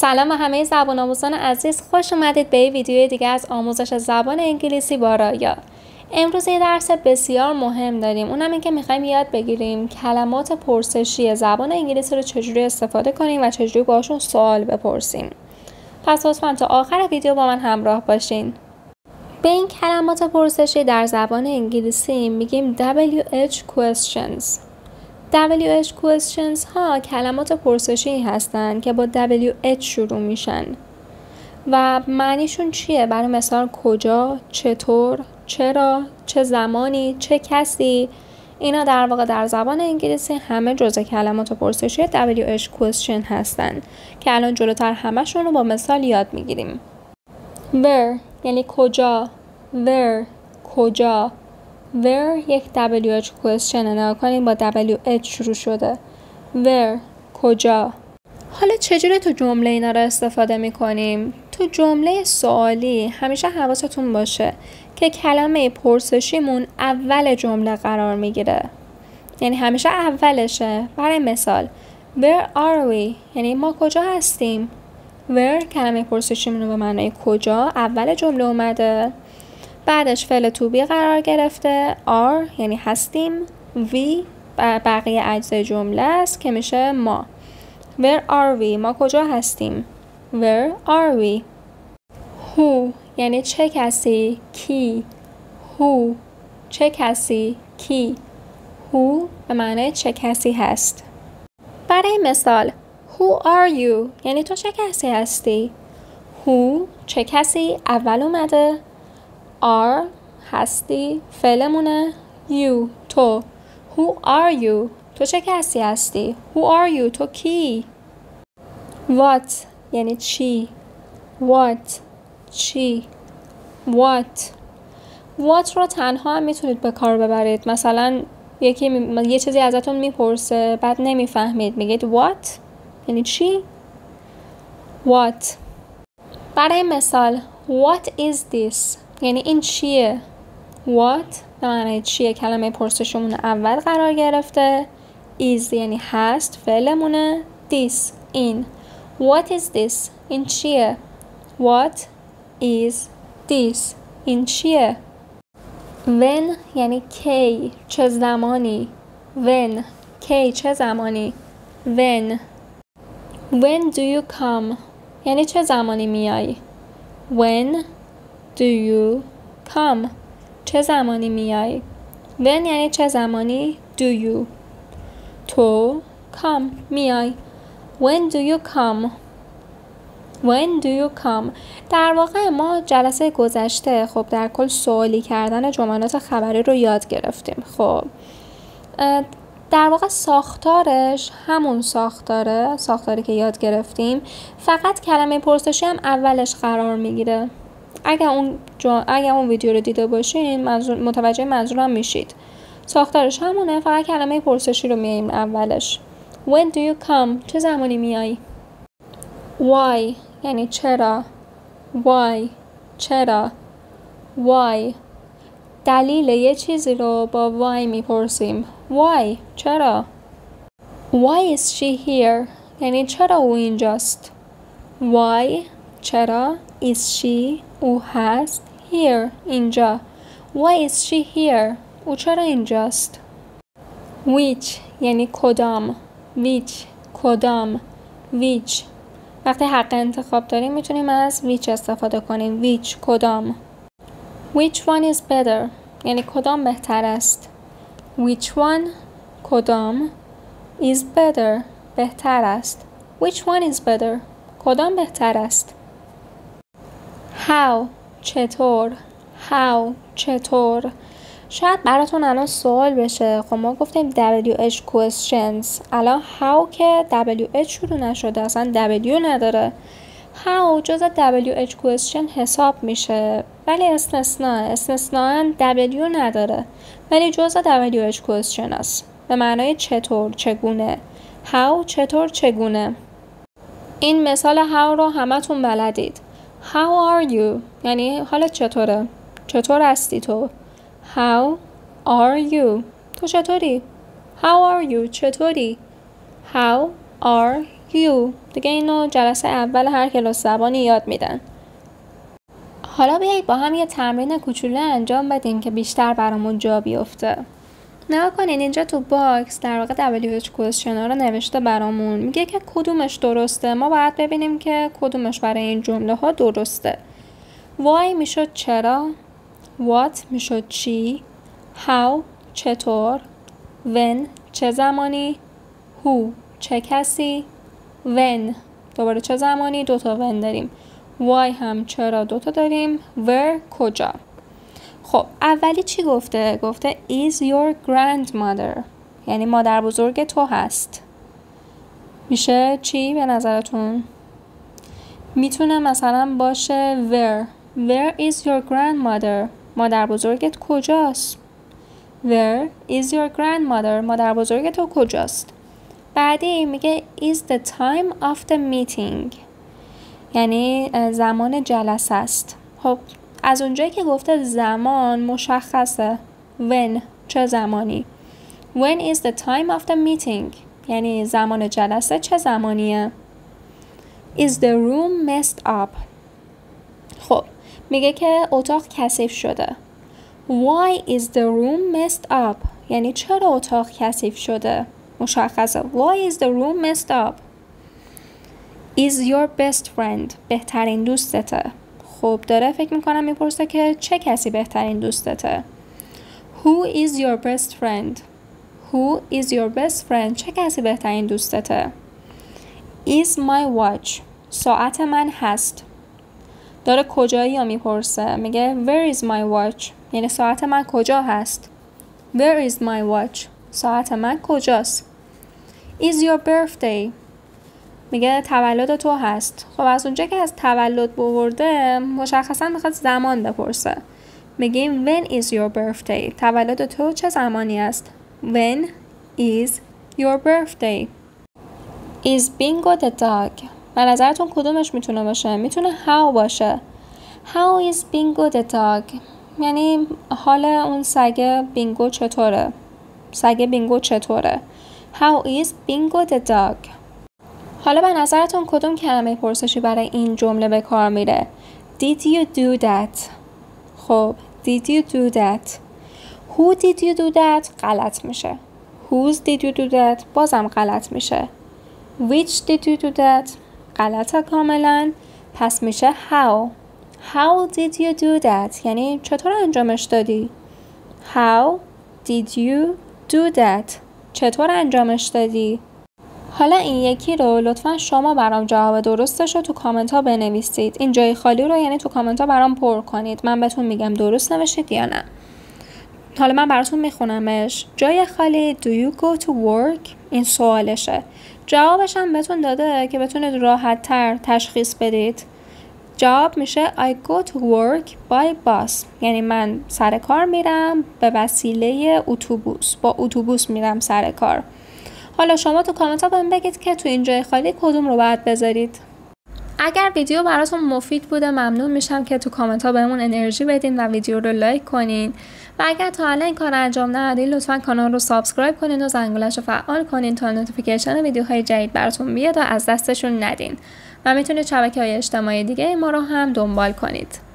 سلام همه زبان آموزان عزیز. خوش اومدید به این ویدیوی دیگه از آموزش زبان انگلیسی با رایا امروز یه درس بسیار مهم داریم. اونم این که می‌خوایم یاد بگیریم کلمات پرسشی زبان انگلیسی رو چجوری استفاده کنیم و چجوری باشون سوال بپرسیم. پس لطفا تا آخر ویدیو با من همراه باشین. به این کلمات پرسشی در زبان انگلیسی میگیم WH questions. WH questions ها کلمات پرسشی هستند که با WH شروع میشن. و معنیشون چیه؟ برای مثال کجا، چطور، چرا، چه زمانی، چه کسی؟ اینا در واقع در زبان انگلیسی همه جزء کلمات پرسشی WH question هستن که الان جلوتر همشون رو با مثال یاد می‌گیریم. Where یعنی کجا. Where کجا. Where یک WH question نگاه کنیم با WH شروع شده where کجا حالا چجوری تو جمله اینا رو استفاده می کنیم؟ تو جمله سوالی همیشه حواستون باشه که کلمه پرسشیمون اول جمله قرار می‌گیره یعنی همیشه اولشه برای مثال Where are we؟ یعنی ما کجا هستیم؟ Where کلمه پرسشیمون به معنای کجا اول جمله اومده بعدش فعل توبی قرار گرفته are یعنی هستیم we بقیه اجزای جمله است که میشه ما Where are we؟ ما کجا هستیم؟ Where are we؟ Who یعنی چه کسی؟ کی Who چه کسی؟ کی Who به معنای چه کسی هست برای مثال Who are you؟ یعنی تو چه کسی هستی؟ Who چه کسی اول اومده are هستی فعلمونه. You تو. Who are you تو چه کسی هستی؟ Who are you تو کی؟ What یعنی چی؟ What چی؟ What. What رو تنها هم می‌تونید به کار ببرید. مثلا یکی یه چیزی ازتون می‌پرسه بعد نمی‌فهمید. میگید what یعنی چی؟ What. برای مثال what is this یعنی این چیه؟ What به معنی چیه؟ کلمه پرسشمون اول قرار گرفته. Is یعنی هست فعلمونه. This این. What is this این چیه؟ What is this این چیه؟ When یعنی کی؟ چه زمانی؟ When. کی چه زمانی؟ When. When do you come یعنی چه زمانی میای؟ When do you come? چه زمانی میای؟ when یعنی چه زمانی؟ do you تو come میای؟ when do you come? when do you come? در واقع ما جلسه گذشته خب در کل سوالی کردن جملات خبری رو یاد گرفتیم خب. در واقع ساختارش همون ساختاره ساختاری که یاد گرفتیم. فقط کلمه پرسشی هم اولش قرار می‌گیره. اگر اون, اگر اون ویدیو رو دیده باشین منظور... متوجه منظورم میشید. ساختارش همونه فقط کلمه پرسشی رو میاییم اولش. When do you come? چه زمانی میایی Why یعنی چرا. Why چرا؟ Why دلیل یه چیزی رو با why می‌پرسیم. Why چرا؟ Why is she here? یعنی چرا او اینجاست؟ Why چرا؟ Is she او هست here اینجا why is she here? او چرا اینجاست which یعنی کدام which کدام which. وقتی حق انتخاب داریم می‌تونیم از which استفاده کنیم. Which کدام which one is better? یعنی کدام بهتر است؟ Which one کدام is better? بهتر است. Which one is better? کدام بهتر است؟ How? چطور؟ How? چطور؟ شاید براتون الان سوال بشه. خب ما گفتیم WH questions. الان how که WH شروع نشده. اصلا W نداره. How جز WH question حساب میشه. ولی استثناء. استثناء W نداره. ولی جز WH question است. به معنای چطور چگونه؟ How چطور چگونه؟ این مثال how رو همتون بلدید. How are you؟ یعنی حالت چطوره؟ چطور هستی تو؟ How are you؟ تو چطوری؟ How are you؟ چطوری؟ How are you دیگه اینو جلسه اول هر کلاس زبانی یاد میدن حالا بیایید با هم یه تمرین کوچولو انجام بدیم که بیشتر برامون جا بیفته نگاه کنین اینجا تو box در واقع WH question رو نوشته برامون. میگه که کدومش درسته؟ ما باید ببینیم که کدومش برای این جمله ها درسته. Why می‌شد چرا؟ What می‌شد چی؟ How چطور؟ When چه زمانی؟ Who چه کسی؟ When دوباره چه زمانی؟ دوتا when داریم. Why هم چرا؟ دوتا داریم. Where کجا؟ خب اولی چی گفته؟ گفته is your grandmother یعنی مادر بزرگ تو هست میشه چی به نظرتون؟ می‌تونه مثلا باشه where where is your grandmother مادر بزرگت کجاست؟ where is your grandmother مادر بزرگ تو کجاست؟ بعدی میگه is the time of the meeting یعنی زمان جلسه است خب از اونجایی که گفته زمان مشخصه. When چه زمانی. When is the time of the meeting یعنی زمان جلسه چه زمانیه؟ Is the room messed up خب میگه که اتاق کثیف شده. Why is the room messed up یعنی چرا اتاق کثیف شده؟ مشخصه. Why is the room messed up? Is your best friend بهترین دوستته. خب داره فکر می‌کنم می‌پرسه که چه کسی بهترین دوستته؟ Who is your best friend? Who is your best friend چه کسی بهترین دوستته؟ Is my watch. ساعت من هست. داره کجایی یا می‌پرسه؟ میگه Where is my watch یعنی ساعت من کجا هست؟ Where is my watch ساعت من کجاست؟ Is your birthday? میگه تولد تو هست. خب از اونجا که از تولد بورده مشخصا می‌خواد زمان بپرسه. میگیم when is your birthday تولد تو چه زمانی است؟ when is your birthday is bingo the dog. به نظرتون کدومش می‌تونه باشه؟ می‌تونه how باشه. how is bingo the dog یعنی حال اون سگ بینگو چطوره؟ سگ بینگو چطوره؟ how is bingo the dog حالا به نظرتون کدوم کلمه پرسشی برای این جمله به کار میره؟ Did you do that? خب Did you do that? Who did you do that? غلط میشه. Whose did you do that? بازم غلط میشه. Which did you do that? غلطه کاملا. پس میشه How. How did you do that? یعنی چطور انجامش دادی؟ How did you do that? چطور انجامش دادی؟ حالا این یکی رو لطفا شما برام جواب درستش رو تو کامنت ها بنویسید. این جای خالی رو یعنی تو کامنت ها برام پر کنید. من بهتون میگم درست نوشید یا نه. حالا من براتون میخونمش. جای خالی Do you go to work? این سوالشه. جوابش هم بهتون داده که بتونید راحت تر تشخیص بدید. جواب میشه I go to work by bus. یعنی من سر کار میرم به وسیله اتوبوس. با اتوبوس میرم سر کار. حالا شما تو کامنت ها بهم بگید که تو این جای خالی کدوم رو باید بذارید. اگر ویدیو براتون مفید بوده ممنون میشم که تو کامنت ها بهمون انرژی بدین و ویدیو رو لایک کنین. و اگر تا الان این کار انجام ندادین لطفا کانال رو subscribe کنین و زنگولش رو فعال کنین تا notification ویدیوهای جدید براتون بیاد و از دستشون ندین. و می‌تونید شبکه های اجتماعی دیگه ما رو هم دنبال کنید.